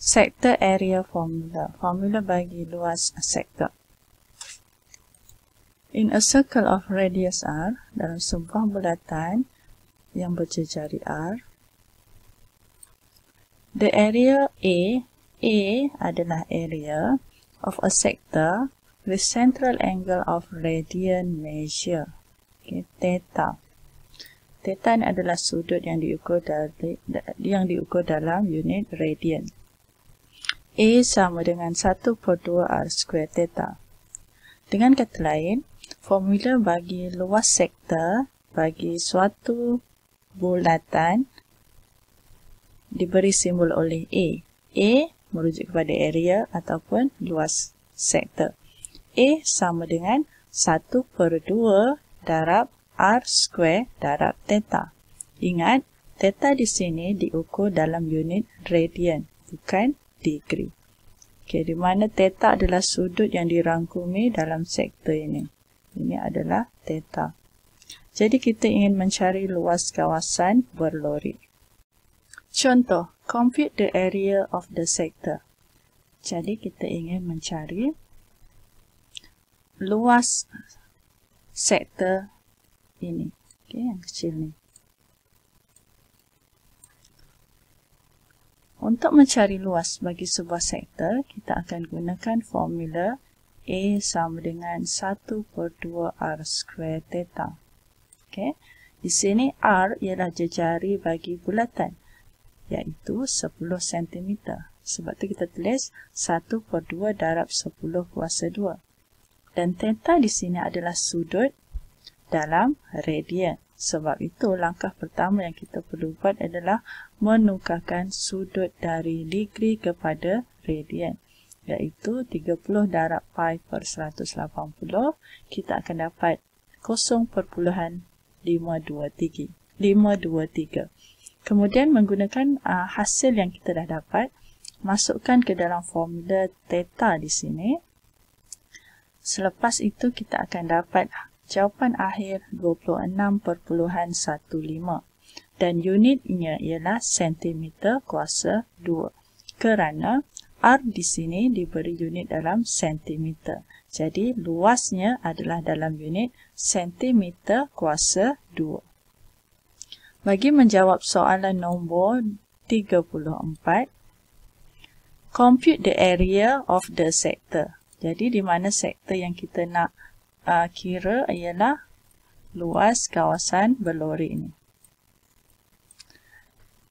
Sector area formula. Formula bagi luas sektor. In a circle of radius r, dalam sebuah bulatan yang berjejari r, the area A, A adalah area of a sector with central angle of radian measure. Okay, theta. Theta ini adalah sudut yang diukur dari yang diukur dalam unit radian. A sama dengan 1 per 2 R square theta. Dengan kata lain, formula bagi luas sektor bagi suatu bulatan diberi simbol oleh A. A merujuk kepada area ataupun luas sektor. A sama dengan 1 per 2 darab R square darab theta. Ingat, theta di sini diukur dalam unit radian, bukan degree. Okay, di mana theta adalah sudut yang dirangkumi dalam sektor ini. Ini adalah theta. Jadi kita ingin mencari luas kawasan berlori. Contoh, compute the area of the sector. Jadi kita ingin mencari luas sektor ini. Okay, yang kecil ni. Untuk mencari luas bagi sebuah sektor, kita akan gunakan formula A sama dengan 1 per 2 R square theta. Okay. Di sini R ialah jejari bagi bulatan, iaitu 10 cm. Sebab itu kita tulis 1 per 2 darab 10 kuasa 2. Dan theta di sini adalah sudut dalam radian. Sebab itu langkah pertama yang kita perlu buat adalah menukarkan sudut dari degree kepada radian iaitu 30 darab pi per 180 kita akan dapat 0.523 523 kemudian menggunakan uh, hasil yang kita dah dapat masukkan ke dalam formula theta di sini. Selepas itu kita akan dapat jawapan akhir 26.15 dan unitnya ialah cm kuasa 2 kerana R di sini diberi unit dalam sentimeter. Jadi luasnya adalah dalam unit sentimeter kuasa 2. Bagi menjawab soalan nombor 34, compute the area of the sector. Jadi di mana sektor yang kita nak uh, kira ialah luas kawasan berlori ini.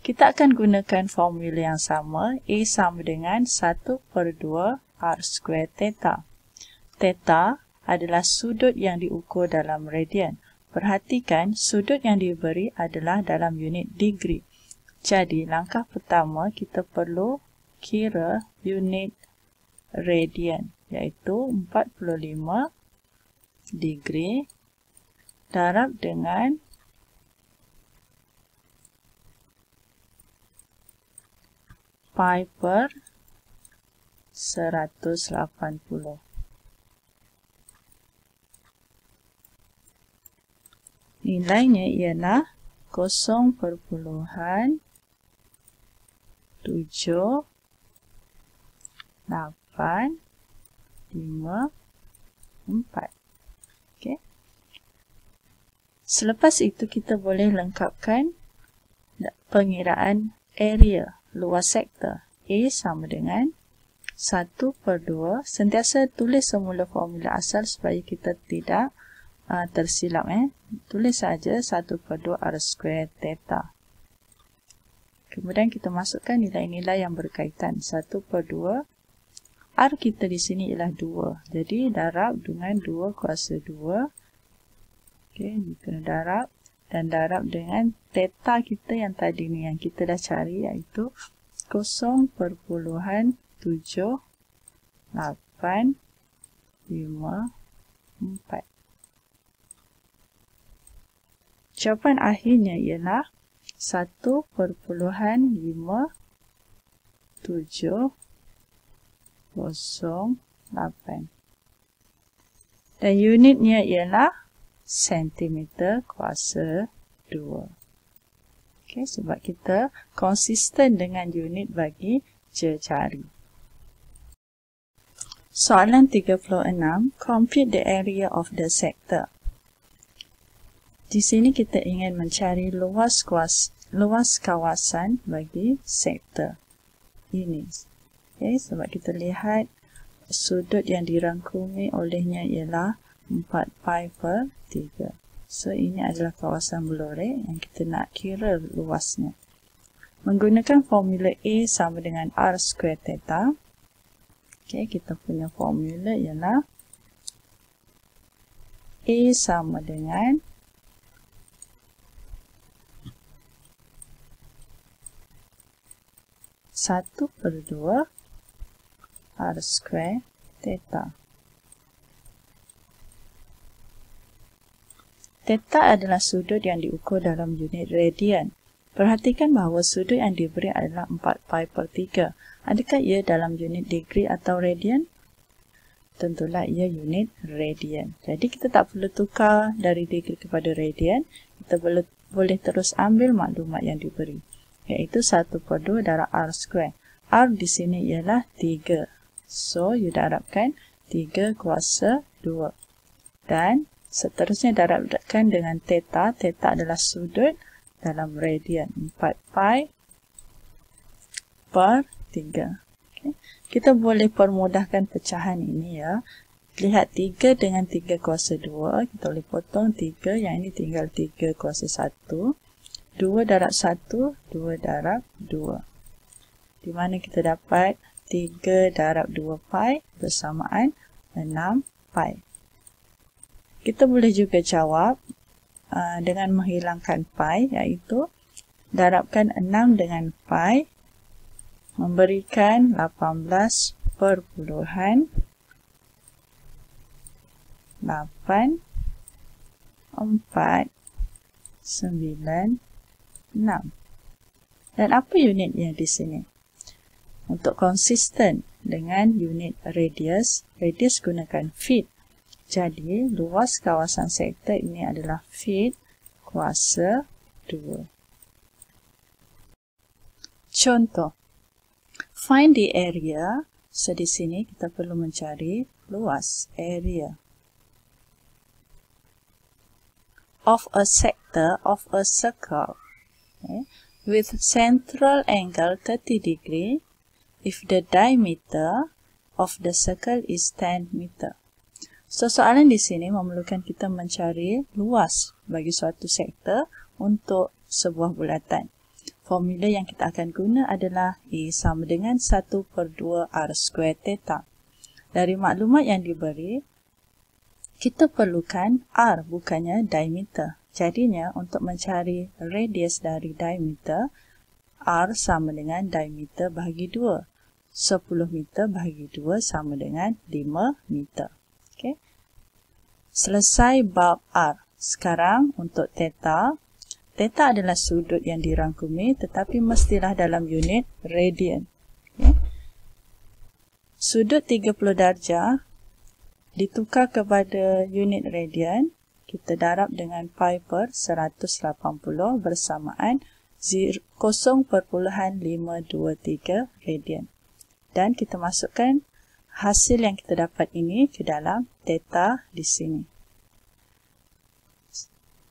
Kita akan gunakan formula yang sama. A sama dengan 1 per 2 R square theta. Theta adalah sudut yang diukur dalam radian. Perhatikan, sudut yang diberi adalah dalam unit degree. Jadi, langkah pertama kita perlu kira unit radian, iaitu 45 degree darab dengan pi per 180. Nilainya ialah 0 perpuluhan 7 8 5 4 okay. Selepas itu kita boleh lengkapkan pengiraan area luas sektor A sama dengan 1 per 2. Sentiasa tulis semula formula asal supaya kita tidak uh, tersilap. Eh. Tulis saja 1 per 2 R square theta. Kemudian kita masukkan nilai-nilai yang berkaitan. 1 per 2. R kita di sini ialah 2. Jadi darab dengan 2 kuasa 2. Okey, kita darab dan darab dengan theta kita yang tadi ni yang kita dah cari iaitu 0.7854 Jawapan akhirnya ialah 1.570 dan unitnya ialah sentimeter kuasa 2. Okay, sebab kita konsisten dengan unit bagi je cari. Soalan 36. Compute the area of the sector. Di sini kita ingin mencari luas kuas, luas kawasan bagi sektor ini. Okay, sebab kita lihat sudut yang dirangkumi olehnya ialah 4 pi per 3. So, ini adalah kawasan blorek yang kita nak kira luasnya. Menggunakan formula A sama dengan R square theta. Okay, kita punya formula ialah A sama dengan satu per dua r square theta. Theta adalah sudut yang diukur dalam unit radian. Perhatikan bahawa sudut yang diberi adalah 4 pi per 3. Adakah ia dalam unit degree atau radian? Tentulah ia unit radian. Jadi kita tak perlu tukar dari degree kepada radian. Kita boleh, boleh terus ambil maklumat yang diberi. Iaitu 1 per 2 darab R square. R di sini ialah 3. So, you darabkan 3 kuasa 2. Dan seterusnya darabkan dengan theta. Theta adalah sudut dalam radian 4 pi per 3. Okay. Kita boleh permudahkan pecahan ini ya. Lihat 3 dengan 3 kuasa 2. Kita boleh potong 3. Yang ini tinggal 3 kuasa 1. 2 darab 1, 2 darab 2. Di mana kita dapat 3 darab 2 pi bersamaan 6 pi. Kita boleh juga jawab uh, dengan menghilangkan pi iaitu darabkan 6 dengan pi memberikan 18 perpuluhan 8 4 9 6 dan apa unitnya di sini? Untuk konsisten dengan unit radius, radius gunakan feet. Jadi, luas kawasan sektor ini adalah feet kuasa 2. Contoh. Find the area. So, di sini kita perlu mencari luas area. Of a sector of a circle. Okay. With central angle 30 degree if the diameter of the circle is 10 meter. So, soalan di sini memerlukan kita mencari luas bagi suatu sektor untuk sebuah bulatan. Formula yang kita akan guna adalah A sama dengan 1 per 2 R square theta. Dari maklumat yang diberi, kita perlukan R bukannya diameter. Jadinya, untuk mencari radius dari diameter, R sama dengan diameter bahagi 2. 10 meter bahagi 2 sama dengan 5 meter. Okay. Selesai bab R. Sekarang untuk theta. Theta adalah sudut yang dirangkumi tetapi mestilah dalam unit radian. Okay. Sudut 30 darjah ditukar kepada unit radian. Kita darab dengan pi per 180 bersamaan 0.523 radian dan kita masukkan hasil yang kita dapat ini ke dalam theta di sini.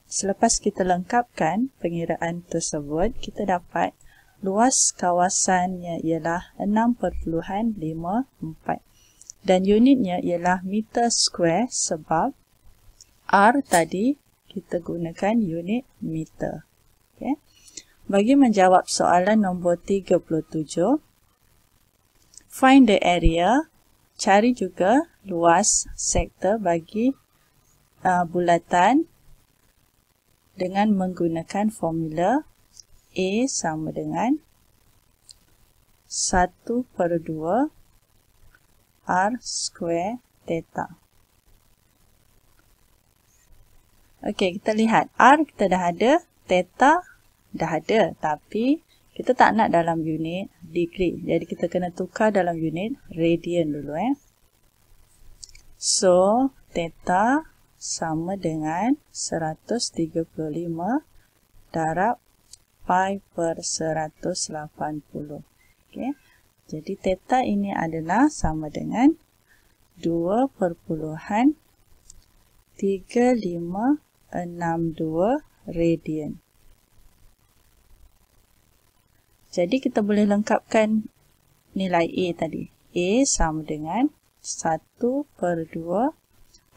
Selepas kita lengkapkan pengiraan tersebut, kita dapat luas kawasannya ialah 6.54 dan unitnya ialah meter square sebab R tadi kita gunakan unit meter. Okay. Bagi menjawab soalan nombor 37, Find the area. Cari juga luas sektor bagi uh, bulatan dengan menggunakan formula A sama dengan 1 per 2 R square theta. Okey, kita lihat. R kita dah ada, theta dah ada. Tapi kita tak nak dalam unit degree. Jadi kita kena tukar dalam unit radian dulu eh. So, theta sama dengan 135 darab pi per 180. Okay. Jadi theta ini adalah sama dengan 2.3562 radian. Jadi kita boleh lengkapkan nilai A tadi. A sama dengan 1 per 2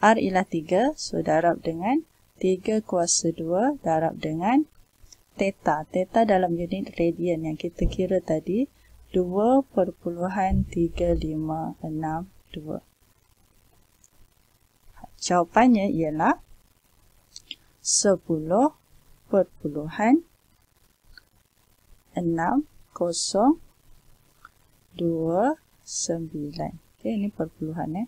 R ialah 3, so darab dengan 3 kuasa 2 darab dengan theta. Theta dalam unit radian yang kita kira tadi 2.3562. Jawapannya ialah 10 6 kosong 2 9. Okay, ini perpuluhan eh.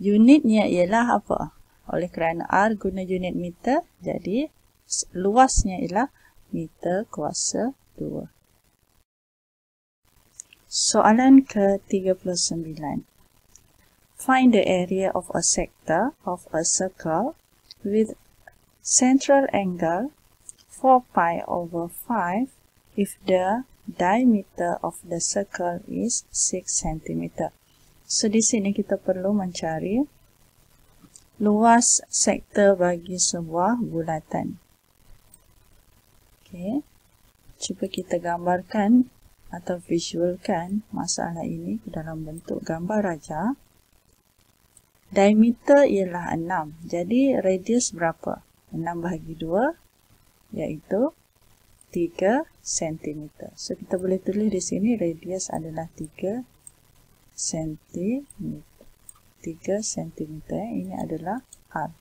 Unitnya ialah apa? Oleh kerana R guna unit meter, jadi luasnya ialah meter kuasa 2. Soalan ke-39. Find the area of a sector of a circle with central angle 4 pi over 5 if the diameter of the circle is 6 cm. So di sini kita perlu mencari luas sektor bagi sebuah bulatan. Okay. Cuba kita gambarkan atau visualkan masalah ini dalam bentuk gambar raja. Diameter ialah 6. Jadi radius berapa? 6 bahagi 2 iaitu 3 cm. So kita boleh tulis di sini radius adalah 3 cm. 3 cm ini adalah R.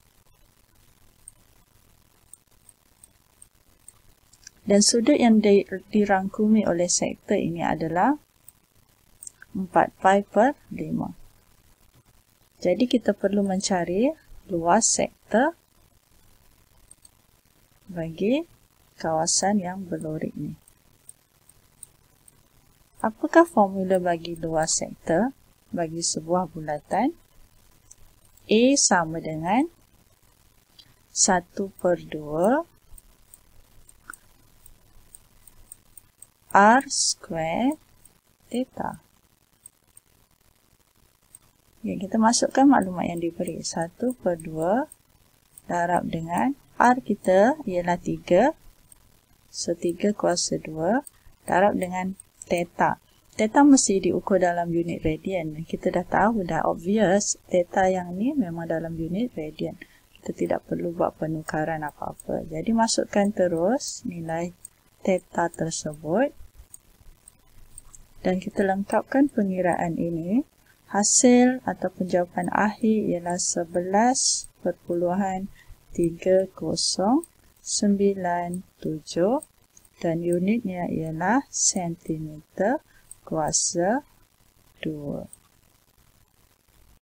Dan sudut yang dirangkumi oleh sektor ini adalah 4 pi per 5. Jadi kita perlu mencari luas sektor bagi kawasan yang berlorik ni. Apakah formula bagi luas sektor bagi sebuah bulatan? A sama dengan 1 per 2 R square theta. Ya, kita masukkan maklumat yang diberi. 1 per 2 darab dengan R kita ialah 3. So, 3 kuasa 2 darab dengan theta. Theta mesti diukur dalam unit radian. Kita dah tahu, dah obvious, theta yang ni memang dalam unit radian. Kita tidak perlu buat penukaran apa-apa. Jadi, masukkan terus nilai theta tersebut dan kita lengkapkan pengiraan ini, hasil atau jawapan akhir ialah 11.3097 dan unitnya ialah sentimeter kuasa 2.